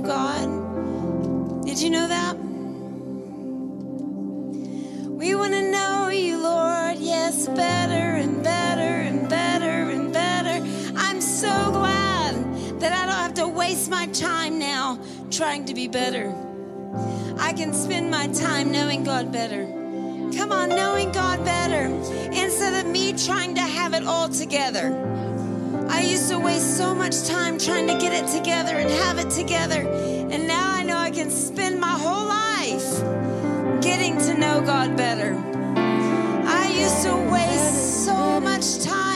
Oh, God. Did you know that? We want to know you, Lord, yes, better and better and better and better. I'm so glad that I don't have to waste my time now trying to be better. I can spend my time knowing God better. Come on, knowing God better instead of me trying to have it all together. I used to waste so much time trying to get it together and have it together. And now I know I can spend my whole life getting to know God better. I used to waste so much time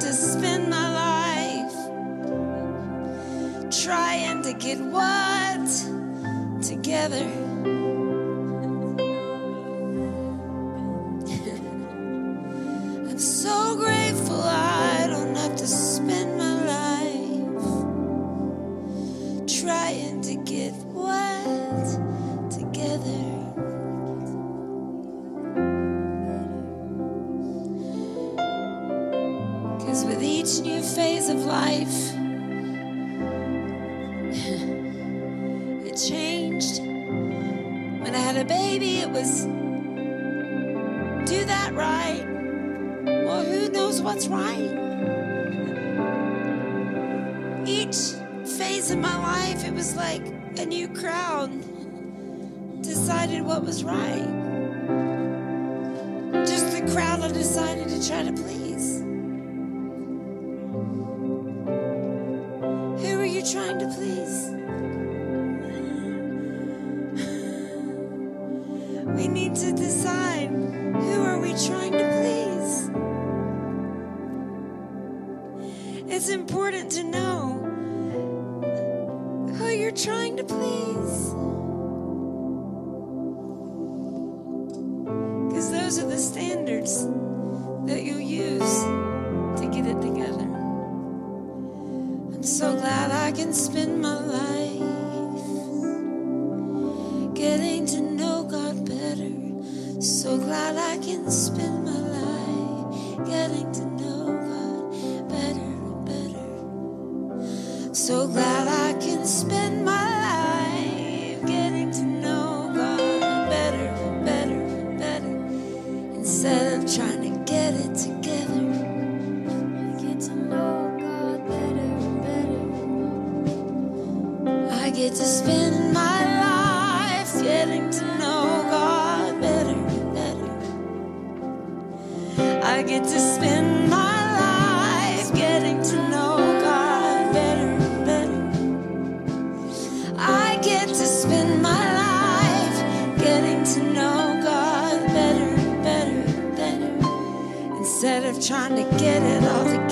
to spend my life trying to get what together. trying to please. We need to decide who are we trying to please? It's important to know who you're trying to please. I get to spend my life getting to know God better better. I get to spend my life getting to know God better better better. Instead of trying to get it all together.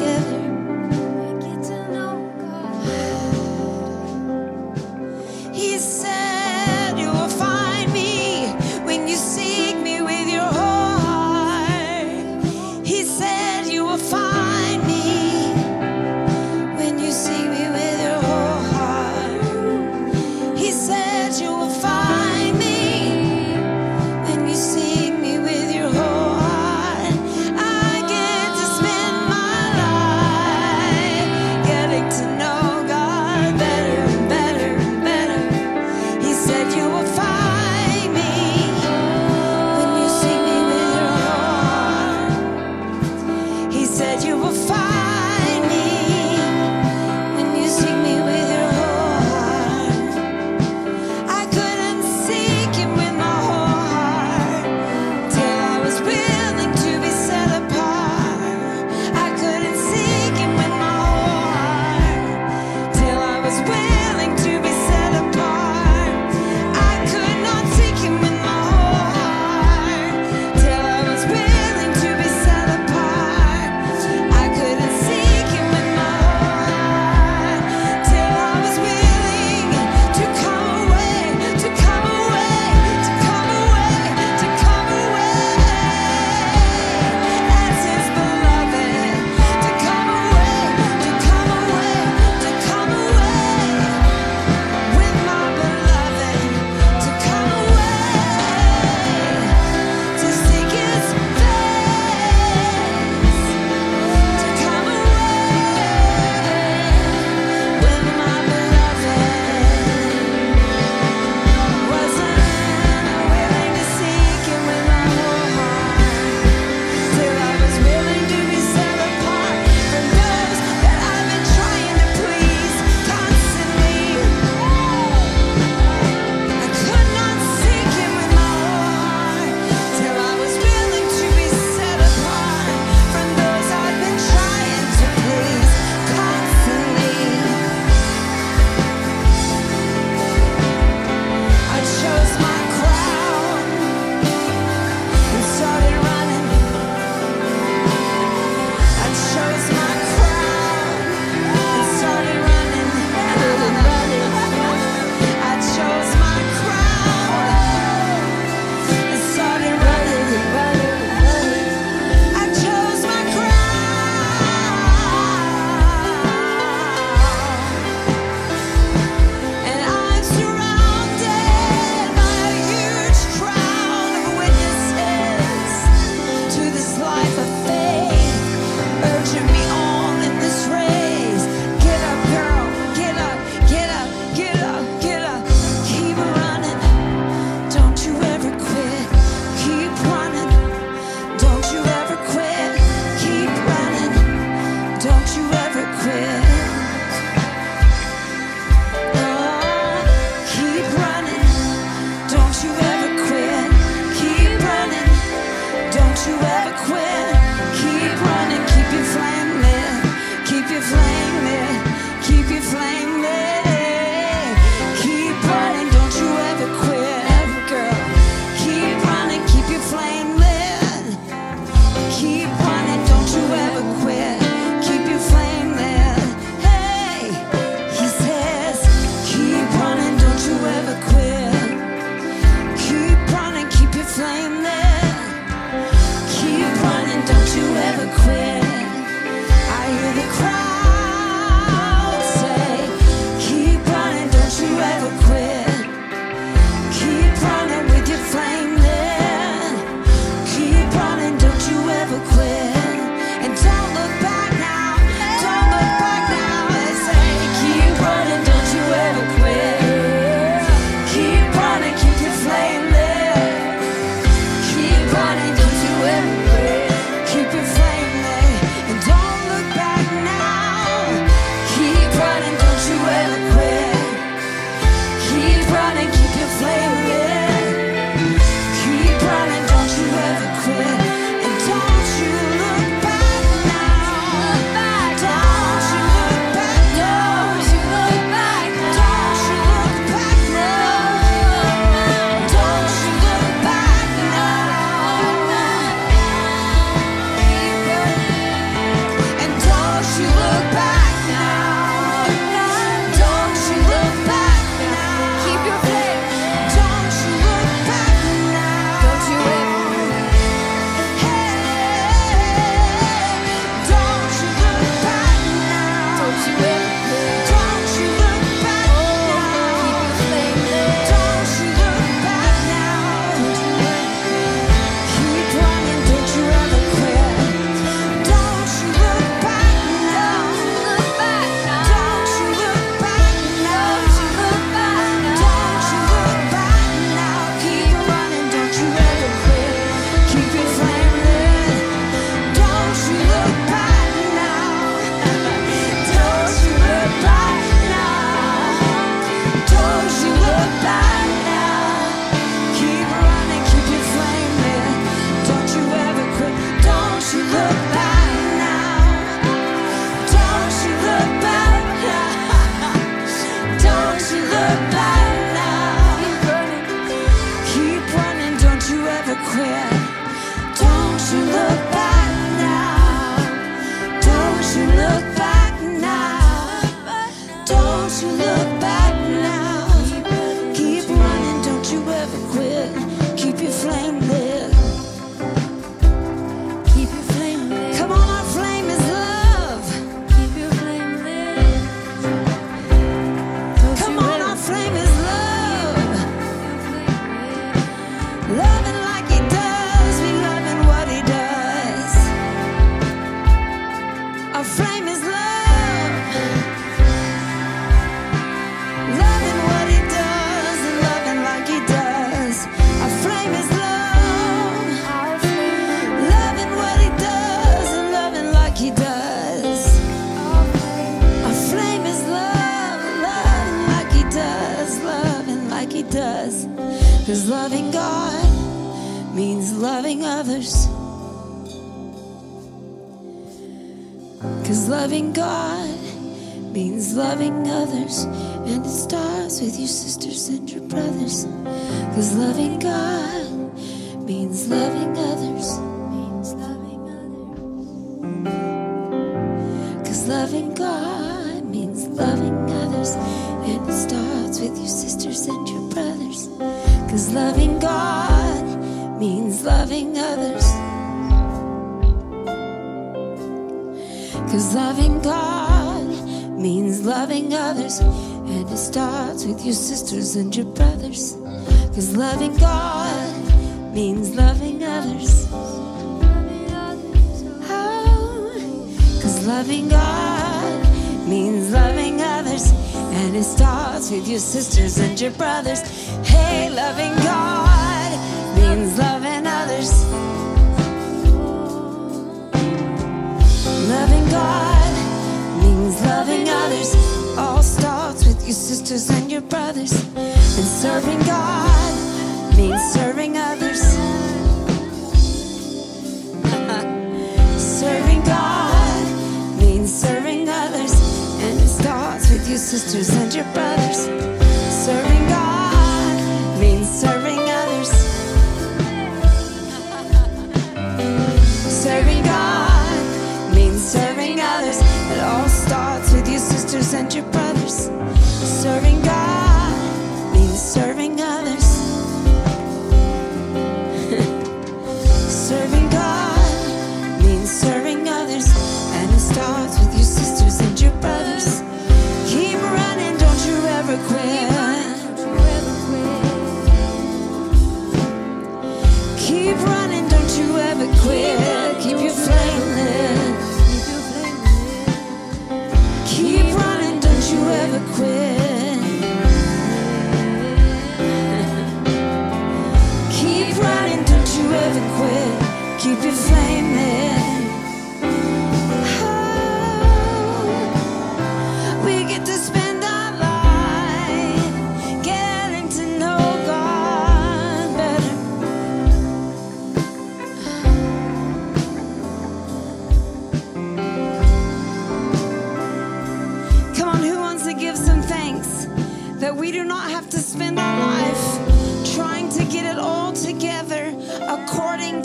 God means loving others. Cause loving God means loving others. And it starts with your sisters and your brothers. Cause loving God means loving others. Oh, Cause loving God means loving others. And it starts with your sisters and your brothers. Hey, loving God means loving others. Loving God means loving others. All starts with your sisters and your brothers. And serving God means serving others. Serving God means serving others. And it starts with your sisters and your brothers.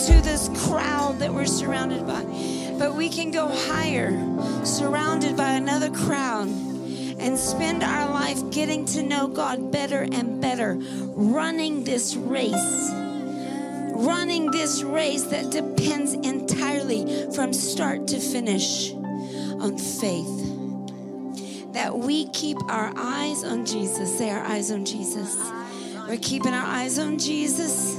According to this crowd that we're surrounded by? But we can go higher, surrounded by another crowd, and spend our life getting to know God better and better, running this race. Running this race that depends entirely from start to finish on faith that we keep our eyes on Jesus. Say our eyes on Jesus. We're keeping our eyes on Jesus.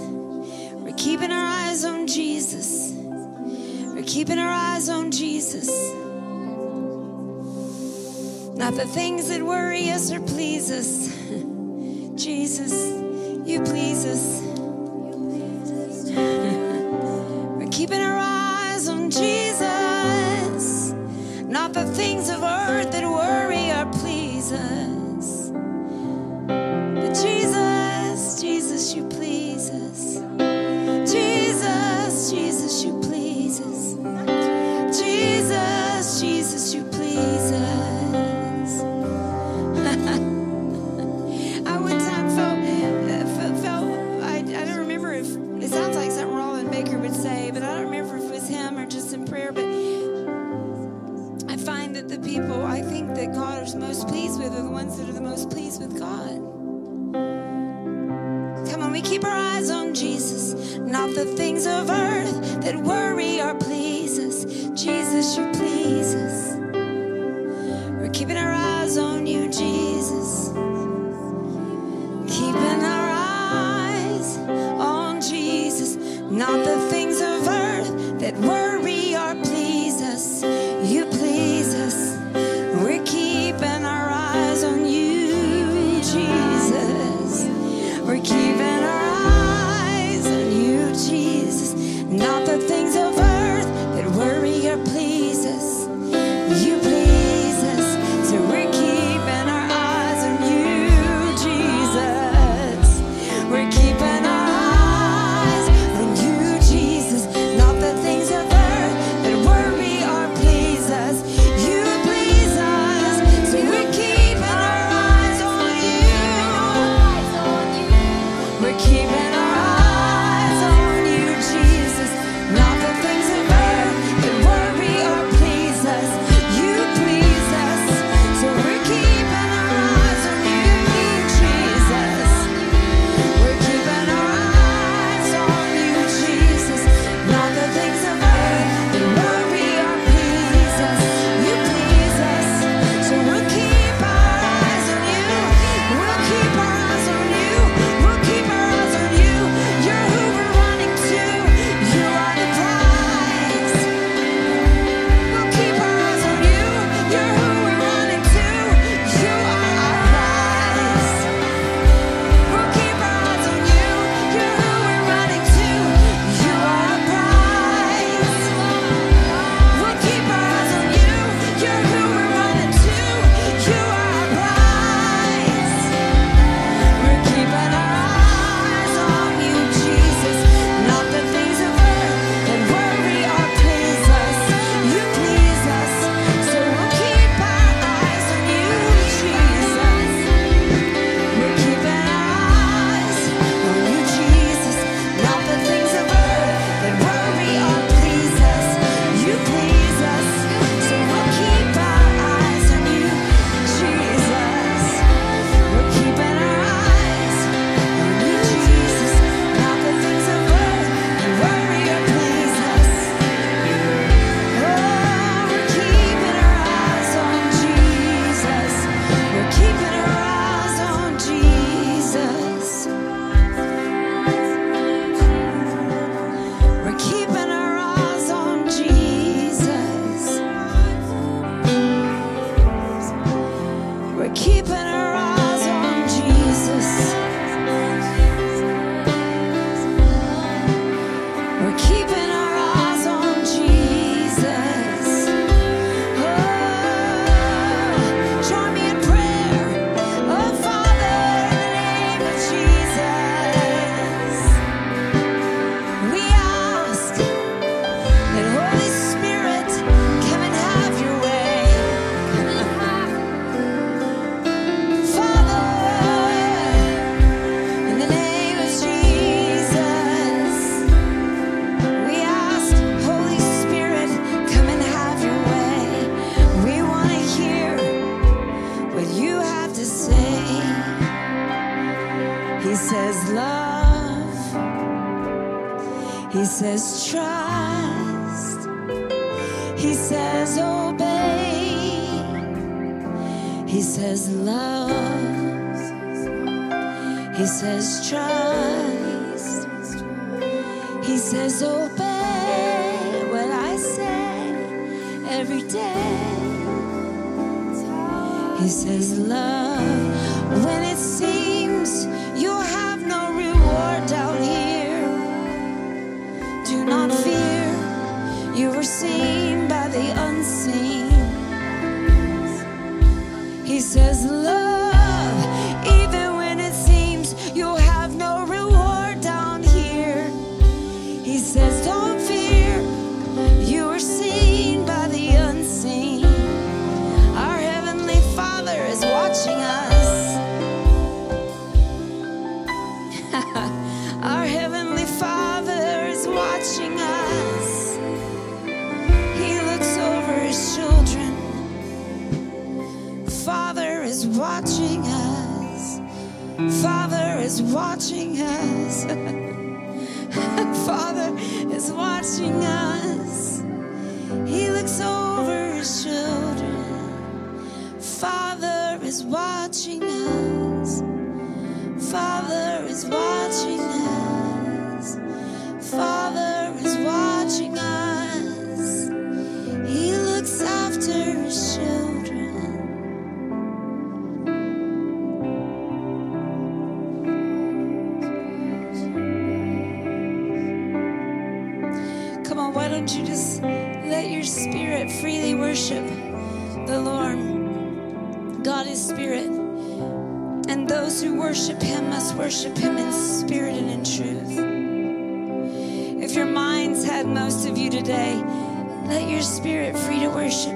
We're keeping our eyes on Jesus. We're keeping our eyes on Jesus. Not the things that worry us or please us. Jesus, you please us. We're keeping our eyes on Jesus. Not the things of earth that worry or please us. But Jesus, Jesus, you please says love. worship the Lord. God is spirit, and those who worship him must worship him in spirit and in truth. If your minds had most of you today, let your spirit free to worship.